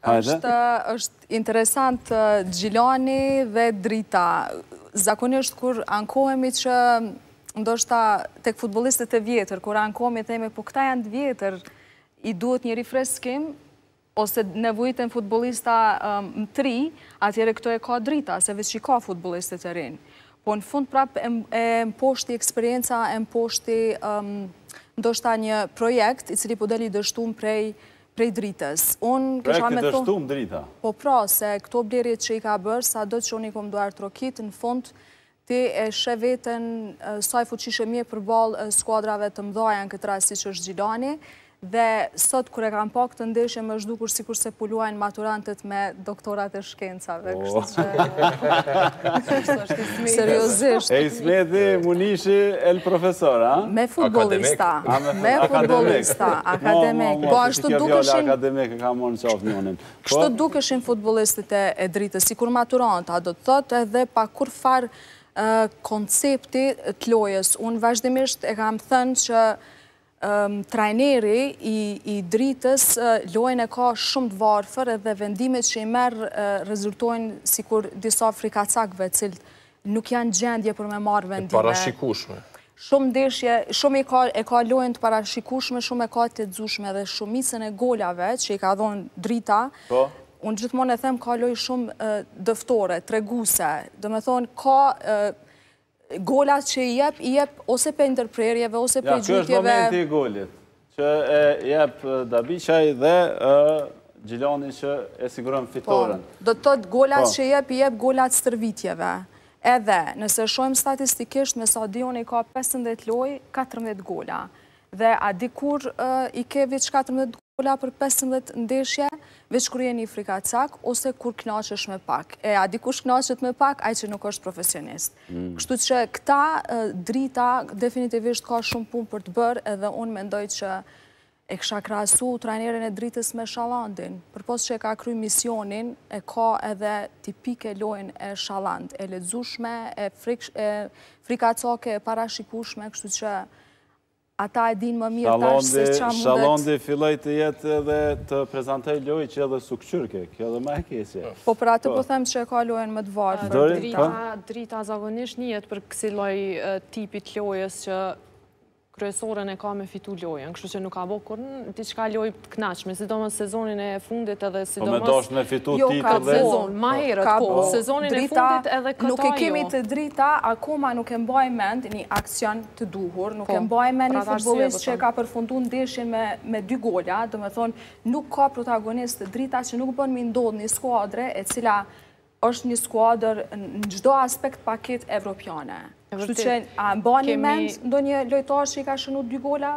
Është është interesant Gjilani dhe Drita. Zakonisht kur ankohemi që ndoshta tek futbollistët e vjetër, kur ankohemi themi po këta janë të vjetër, i duhet një rifreskim ose nevojiten futbollista më t'ri, atëherë këto e ka Drita, se veç i ka futbollistët e rinj. Po në fund prap e mposhti eksperienca, e mposhti ndoshta një projekt i cili po del i dështum prej prej Dritës. Unë kisha me thonë... Projektit dështum Drita. Po pra, se këto blerjet që i ka bërë, sado që unë i kom duartrokit, në fund, ti e sheh veten sa i fuqishëm je përballë skuadrave të mdhaja, në këtë rast siç është Gjilani, dhe sot, kur e kam pa këtë ndeshje, më është dukur sikurse po luajnë maturantët me doktorët e shkencave, kështu që... Seriozisht. E Ismet Munishi, el profesor, a? Me futbollista. Me futbollista, akademik. Po, ashtu dukeshin... Akademik, ka marrë në qafë njënin. Kështu po- dukeshin futbollistët e Dritës, sikur maturanta, do të thotë edhe pa kurrfarë koncepti të lojës. Unë vazhdimisht e kam thënë që Trajneri i Dritës lojën e ka shumë të varfër edhe vendimet që i merr rezultojnë sikur disa frikacakëve, të cilët nuk janë n'gjendje për me marrë vendime. Të parashikueshme. Shumë ndeshje, shumë e ka lojën të parashikueshme, shumë e ka të lexueshme dhe shumicën e golave që i ka dhonë Drita. Po. Unë gjithmonë e them ka lojë shumë dëftore, treguese. Domethënë ka Golat që i jep, i jep ose pej ndërprerjeve, ose pej gjuajtjeve. Ja, ky është momenti i golit, që e jep Dabiqaj dhe Gjilani që e siguron po, fitoren. Do të thotë golat po. që i jep, i jep golat stërvitjeve. Edhe, nëse shohim statistikisht, me sa di unë i ka 15 lojë, 14 gola. Dhe a di kur i ke veç katërmbëdhjetë gola për pesëmbëdhjetë ndeshje? Veç kur je një frikacak ose kur kënaqesh me pak. E a di kush kënaqet me pak? Ai që nuk është profesionist. Kështu që këta Drita definitivisht ka shumë punë për të bërë edhe unë mendoj që e kisha krahasu trajnerin e Dritës me Shallandin. Përpos që e ka kry misionin, e ka edhe tipike lojën e Shalland. E lexueshme, e frikacake, e parashikueshme, kështu që Ata e dinë më mirë tash se ça mundet. Shalandi filloi të jetë edhe të prezantojë lojë që edhe s'u kqyrke, kjo edhe ma e keqe. Po për atë po them që e ka lojën më të varfër. Drita, Drita zakonisht njihet për kësi lloj tipit lojës që kryesoren e ka me fitu lojën, kështu që nuk ka bo kurrë ndiçka lojë. të kënaqshme, sidomos sezonin e fundit edhe sidomos... Po me dashtë me fitu jo, ti të dhe... Jo, ka ma herët, po, po, sezonin e fundit edhe këta jo. Nuk e kemi te Drita, akoma nuk e mbaj mend një aksion të duhur, nuk e po, mbaj mend një pra futbolist që e ka përfundu ndeshjen me dy gola, domethënë, nuk ka protagonist te Drita që nuk bën me i ndodhë një skuadre, e cila është një skuadrë në çdo aspekt paket evropiane. Kështu që, a mbani mend ndonjë lojtar që i ka shënu dy gola,